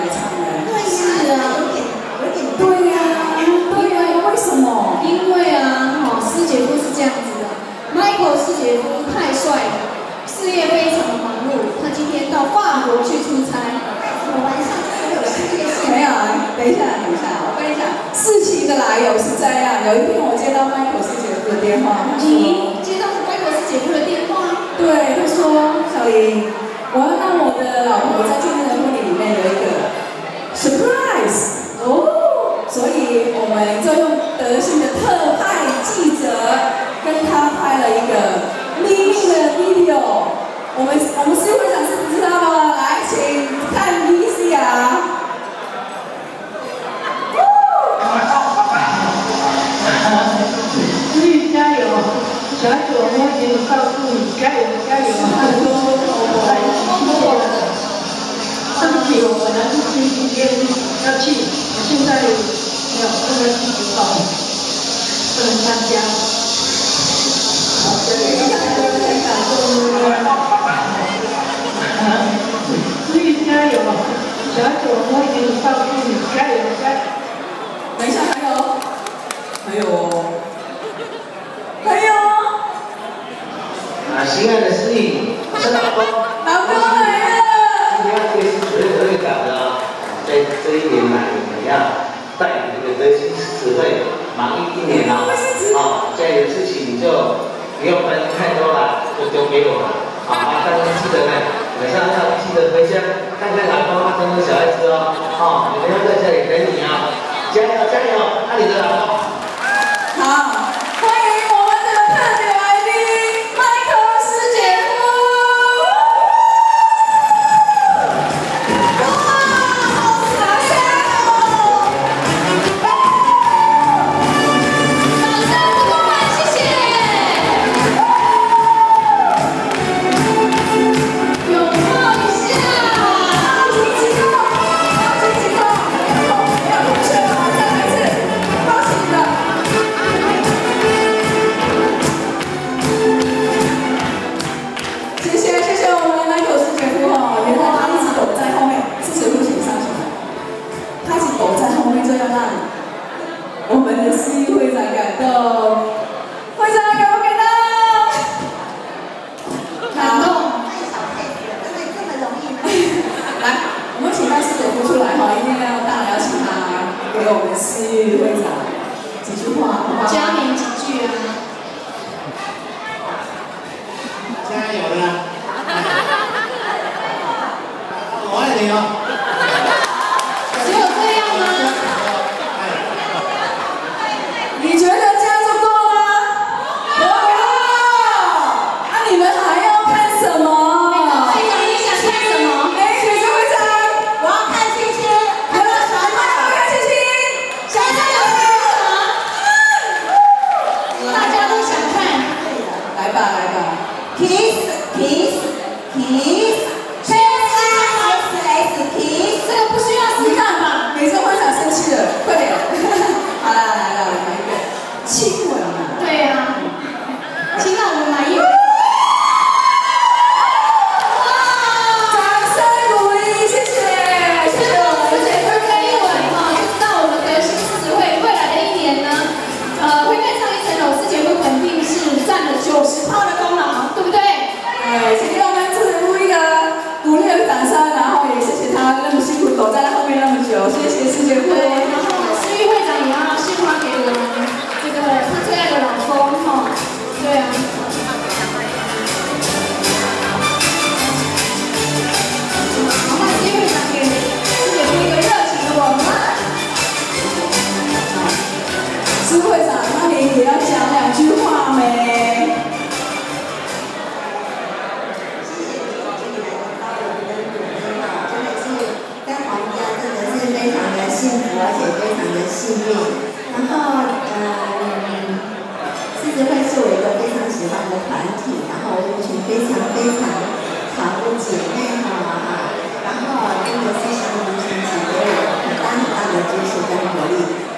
来唱的。是啊，有点有点对呀、对呀、为什么？因为啊，哈、师姐夫是这样子的，Michael 师姐夫太帅了，事业非常的忙碌，他今天到法国去出差。我晚上很有事业心。没有啊，等一下，等一下，我跟你讲，事情的来由是这样。有一天我接到 Michael 师姐夫的电话，你接到是 Michael 师姐夫的电话，对，他说，小林，我要让我的老婆在参加。好，加油，很感动。所以加油，小九，我已经告诉你，加油加油。等一下，还有，还有，还有，啊，心爱的司仪，我老公。老公来了。今天要接受所有的会长呢，在这一年来，我们要带领这个德心词汇忙一年了。好，家里的事情你就不用担心太多了，就丢给我了。好啊，大家记得呢，晚上要记得回家看看老公啊，跟着小孩子哦。哦，你们要在这里等你啊，加油加油，爱你的老公。好，们的 C 会长感动。会长感不感动？感动。太小太子了，真的这么容易吗？来，我们请麦师姐夫出来哈，一定要当然要请他给我们司会长几句话，好不好？加冕几句啊。Kiss kiss kiss 예수님을 幸运。然后嗯，四子会是我一个非常喜欢的团体，然后我一群非常非常好的姐妹哈、然后那个非常非常姐妹，很大很大的支持跟鼓励。